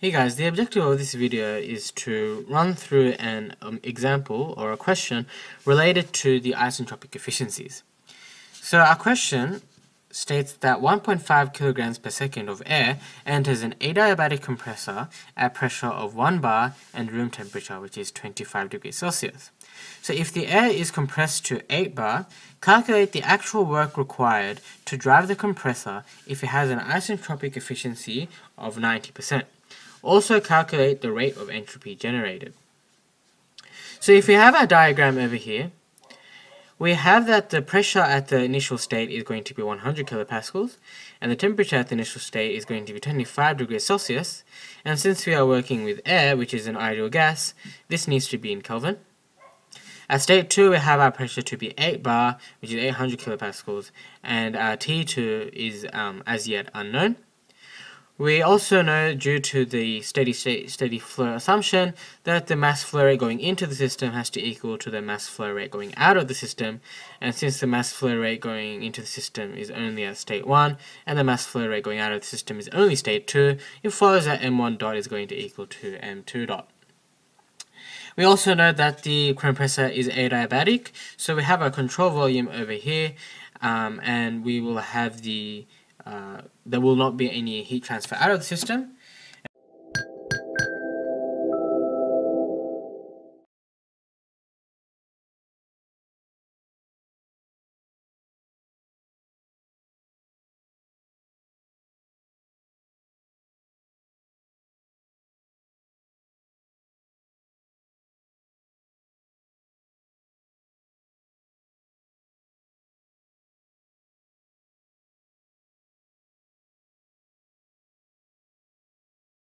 Hey guys, the objective of this video is to run through an um, example or a question related to the isentropic efficiencies. So our question states that 1.5 kilograms per second of air enters an adiabatic compressor at pressure of 1 bar and room temperature which is 25 degrees Celsius. So if the air is compressed to 8 bar, calculate the actual work required to drive the compressor if it has an isentropic efficiency of 90%. Also calculate the rate of entropy generated. So if we have our diagram over here, we have that the pressure at the initial state is going to be 100 kilopascals, and the temperature at the initial state is going to be 25 degrees Celsius, and since we are working with air, which is an ideal gas, this needs to be in Kelvin. At state 2, we have our pressure to be 8 bar, which is 800 kilopascals, and our T2 is um, as yet unknown. We also know, due to the steady state steady flow assumption, that the mass flow rate going into the system has to equal to the mass flow rate going out of the system, and since the mass flow rate going into the system is only at state 1, and the mass flow rate going out of the system is only state 2, it follows that m1 dot is going to equal to m2 dot. We also know that the compressor is adiabatic, so we have a control volume over here, um, and we will have the Uh, there will not be any heat transfer out of the system.